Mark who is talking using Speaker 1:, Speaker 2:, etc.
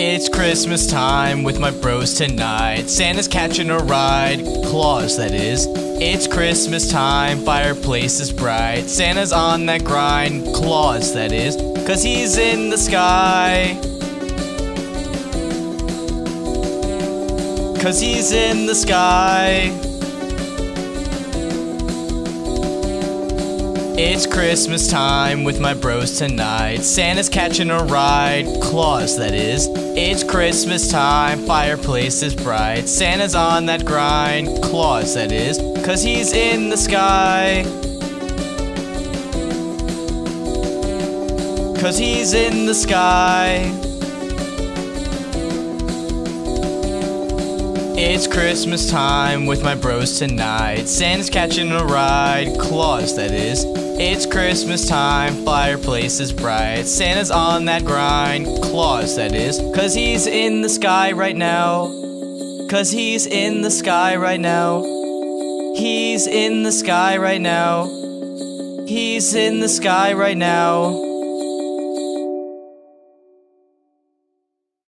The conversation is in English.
Speaker 1: It's Christmas time with my bros tonight. Santa's catching a ride, Claus that is. It's Christmas time, fireplace is bright. Santa's on that grind, Claus that is. Cause he's in the sky. Cause he's in the sky. It's Christmas time with my bros tonight. Santa's catching a ride, Claus that is. It's Christmas time, fireplace is bright. Santa's on that grind, Claus that is. Cause he's in the sky. Cause he's in the sky. It's Christmas time with my bros tonight. Santa's catching a ride, Claus that is. It's Christmas time, fireplace is bright. Santa's on that grind, Claus that is. Cause he's in the sky right now. Cause he's in the sky right now. He's in the sky right now. He's in the sky right now.